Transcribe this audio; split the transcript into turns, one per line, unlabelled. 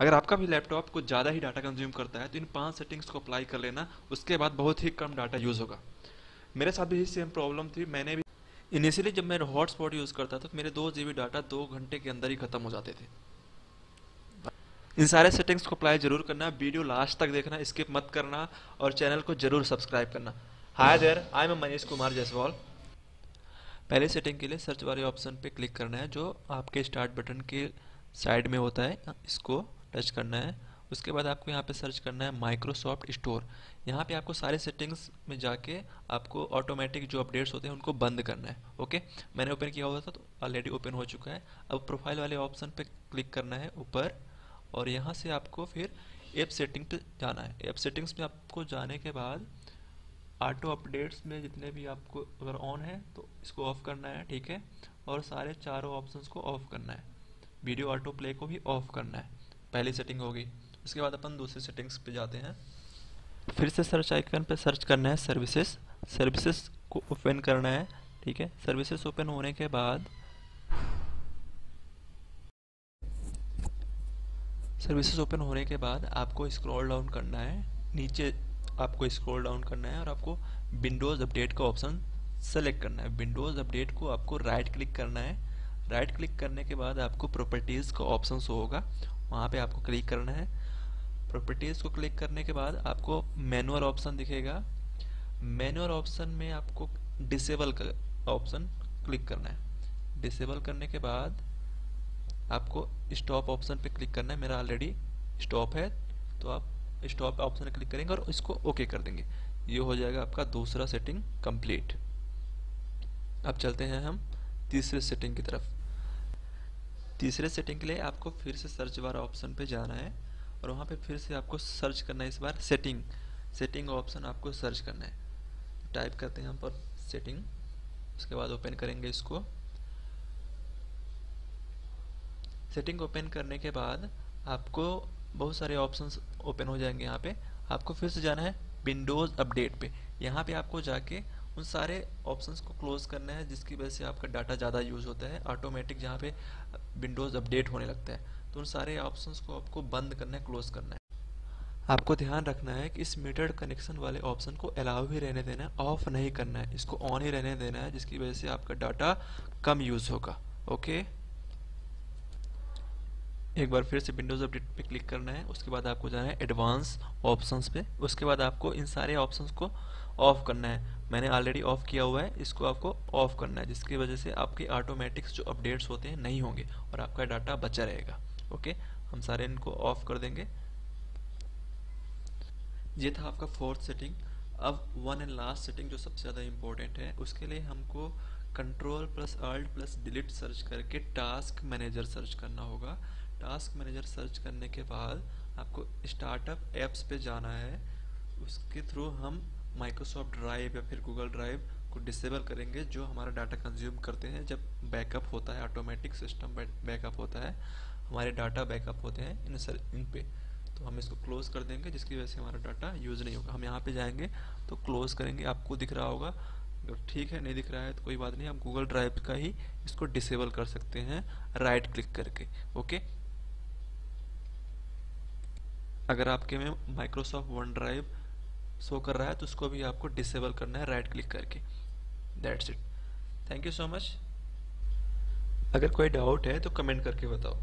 अगर आपका भी लैपटॉप कुछ ज़्यादा ही डाटा कंज्यूम करता है तो इन पाँच सेटिंग्स को अप्लाई कर लेना, उसके बाद बहुत ही कम डाटा यूज़ होगा। मेरे साथ भी सेम प्रॉब्लम थी। मैंने भी इनिशियली जब मैं हॉटस्पॉट यूज़ करता था तो मेरे दो जी डाटा दो घंटे के अंदर ही ख़त्म हो जाते थे। इन सारे सेटिंग्स को अप्लाई ज़रूर करना वीडियो लास्ट तक देखना स्किप मत करना, और चैनल को ज़रूर सब्सक्राइब करना। Hi there I am Manish Kumar Jaiswal पहले सेटिंग के लिए सर्च वाले ऑप्शन पे क्लिक करना है, जो आपके स्टार्ट बटन के साइड में होता है, इसको टच करना है। उसके बाद आपको यहाँ पे सर्च करना है माइक्रोसॉफ्ट स्टोर यहाँ पे आपको सारे सेटिंग्स में जाके आपको ऑटोमेटिक जो अपडेट्स होते हैं, उनको बंद करना है। ओके मैंने ओपन किया हुआ था तो ऑलरेडी ओपन हो चुका है। अब प्रोफ़ाइल वाले ऑप्शन पे क्लिक करना है ऊपर और यहाँ से आपको फिर ऐप सेटिंग पे जाना है। ऐप सेटिंग्स में आपको जाने के बाद ऑटो अपडेट्स में जितने भी आपको अगर ऑन है तो इसको ऑफ़ करना है, ठीक है? और सारे चारों ऑप्शंस को ऑफ़ करना है। वीडियो ऑटो प्ले को भी ऑफ़ करना है। पहली सेटिंग होगी। उसके बाद अपन दूसरी सेटिंग्स पे जाते हैं। फिर से सर्च आइकन पे सर्च करना है सर्विसेज़ सर्विसेज़ को ओपन करना है, ठीक है? सर्विसेज़ ओपन होने के बाद सर्विसेज़ ओपन होने के बाद आपको स्क्रॉल डाउन करना है। नीचे आपको स्क्रॉल डाउन करना है और आपको विंडोज़ अपडेट का ऑप्शन सेलेक्ट करना है। विंडोज़ अपडेट को आपको राइट क्लिक करना है। राइट क्लिक करने के बाद आपको प्रॉपर्टीज़ का ऑप्शन शो होगा। वहाँ पे आपको क्लिक करना है। प्रॉपर्टीज़ को क्लिक करने के बाद आपको मैनुअल ऑप्शन दिखेगा। मैनुअल ऑप्शन में आपको डिसेबल का ऑप्शन क्लिक करना है। डिसेबल करने के बाद आपको स्टॉप ऑप्शन पे क्लिक करना है। मेरा ऑलरेडी स्टॉप है तो आप स्टॉप ऑप्शन क्लिक करेंगे और इसको ओके कर देंगे। ये हो जाएगा आपका दूसरा सेटिंग कंप्लीट अब चलते हैं हम तीसरे सेटिंग की तरफ़। तीसरे सेटिंग के लिए आपको फिर से सर्च बार ऑप्शन पे जाना है और वहाँ पे फिर से आपको सर्च करना है इस बार सेटिंग सेटिंग ऑप्शन आपको सर्च करना है। टाइप करते हैं हम पर सेटिंग उसके बाद ओपन करेंगे इसको। सेटिंग ओपन करने के बाद आपको बहुत सारे ऑप्शंस ओपन हो जाएँगे यहाँ पे। आपको फिर से जाना है विंडोज़ अपडेट पे। यहाँ पे आपको जाके उन सारे ऑप्शंस को क्लोज करना है, जिसकी वजह से आपका डाटा ज़्यादा यूज़ होता है ऑटोमेटिक जहाँ पे विंडोज़ अपडेट होने लगता है। तो उन सारे ऑप्शंस को आपको बंद करना है क्लोज करना है। आपको ध्यान रखना है कि इस मीटर्ड कनेक्शन वाले ऑप्शन को अलाउ ही रहने देना है ऑफ़ नहीं करना है, इसको ऑन ही रहने देना है, जिसकी वजह से आपका डाटा कम यूज़ होगा ओके एक बार फिर से विंडोज़ अपडेट पे क्लिक करना है, उसके बाद आपको जाना है एडवांस ऑप्शंस पे, उसके बाद आपको इन सारे ऑप्शंस को ऑफ़ करना है। मैंने ऑलरेडी ऑफ़ किया हुआ है, इसको आपको ऑफ़ करना है, जिसकी वजह से आपके ऑटोमेटिक्स जो अपडेट्स होते हैं नहीं होंगे और आपका डाटा बचा रहेगा ओके हम सारे इनको ऑफ़ कर देंगे। ये था आपका फोर्थ सेटिंग अब वन एंड लास्ट सेटिंग जो सबसे ज़्यादा इम्पोर्टेंट है, उसके लिए हमको control plus alt plus delete search करके टास्क मैनेजर सर्च करना होगा। टास्क मैनेजर सर्च करने के बाद आपको स्टार्टअप एप्स पे जाना है, उसके थ्रू हम माइक्रोसॉफ्ट ड्राइव या फिर गूगल ड्राइव को डिसेबल करेंगे, जो हमारा डाटा कंज्यूम करते हैं। जब बैकअप होता है ऑटोमेटिक सिस्टम बैकअप होता है, हमारे डाटा बैकअप होते हैं इन सर, इन पे। तो हम इसको क्लोज कर देंगे, जिसकी वजह से हमारा डाटा यूज़ नहीं होगा। हम यहाँ पे जाएँगे तो क्लोज करेंगे। आपको दिख रहा होगा, अगर ठीक है, नहीं दिख रहा है तो कोई बात नहीं। हम गूगल ड्राइव का ही इसको डिसेबल कर सकते हैं राइट क्लिक करके ओके अगर आपके में माइक्रोसॉफ्ट वन ड्राइव शो कर रहा है तो उसको भी आपको डिसेबल करना है राइट क्लिक करके। That's it thank you so much अगर कोई डाउट है तो कमेंट करके बताओ।